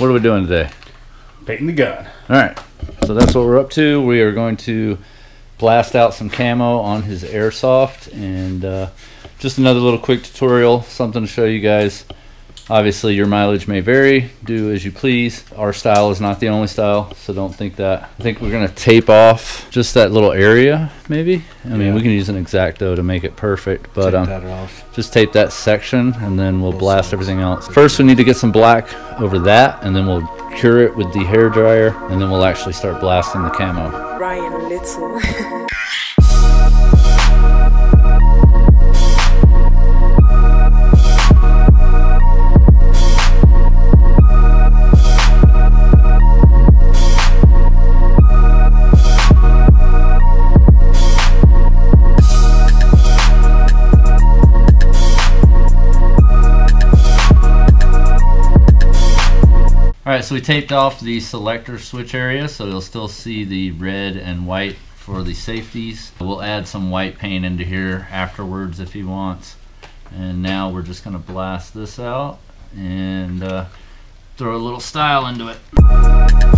what are we doing today? Painting the gun. All right, so that's what we're up to. We are going to blast out some camo on his airsoft and uh, just another little quick tutorial, something to show you guys. Obviously, your mileage may vary. Do as you please. Our style is not the only style, so don't think that. I think we're going to tape off just that little area, maybe. I mean, Yeah. we can use an X-Acto to make it perfect, but Take um, that off. just tape that section and then we'll Little blast slice. everything else. First, we need to get some black over that, and then we'll cure it with the hair dryer, and then we'll actually start blasting the camo. Ryan Little. so we taped off the selector switch area, so you'll still see the red and white for the safeties. We'll add some white paint into here afterwards if he wants. And now we're just gonna blast this out and uh, throw a little style into it.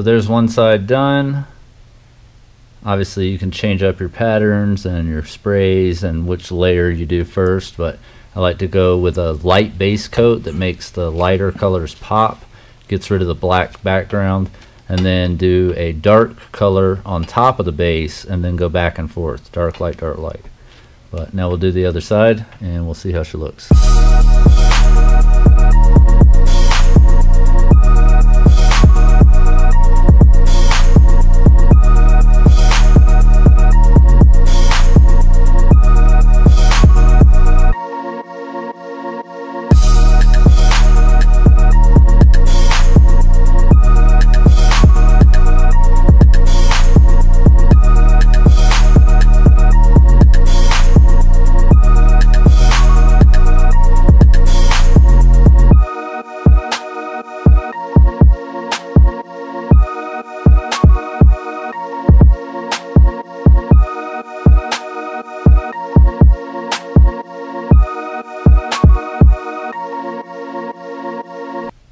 So there's one side done. Obviously, you can change up your patterns and your sprays and which layer you do first, but I like to go with a light base coat that makes the lighter colors pop, gets rid of the black background, and then do a dark color on top of the base and then go back and forth, dark light, dark light. But now we'll do the other side and we'll see how she looks.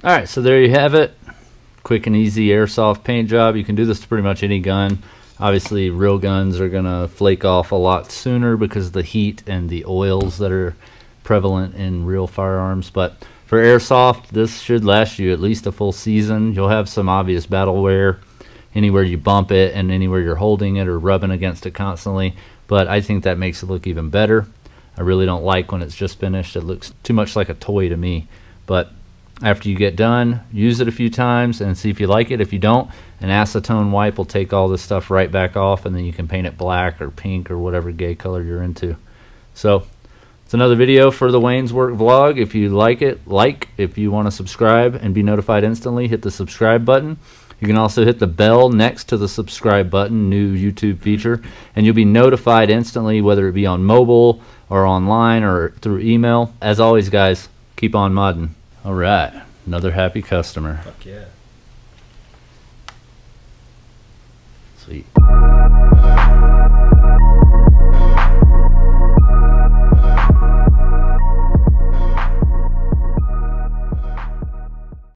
All right, so there you have it. Quick and easy airsoft paint job. You can do this to pretty much any gun. Obviously, real guns are going to flake off a lot sooner because of the heat and the oils that are prevalent in real firearms. But for airsoft, this should last you at least a full season. You'll have some obvious battle wear anywhere you bump it and anywhere you're holding it or rubbing against it constantly. But I think that makes it look even better. I really don't like when it's just finished. It looks too much like a toy to me. But after you get done, use it a few times and see if you like it. If you don't, an acetone wipe will take all this stuff right back off and then you can paint it black or pink or whatever gay color you're into. So it's another video for the Wayne's Work vlog. If you like it, like. If you want to subscribe and be notified instantly, hit the subscribe button. You can also hit the bell next to the subscribe button, new YouTube feature, and you'll be notified instantly whether it be on mobile or online or through email. As always, guys, keep on modding. All right, another happy customer. Fuck yeah. Sweet.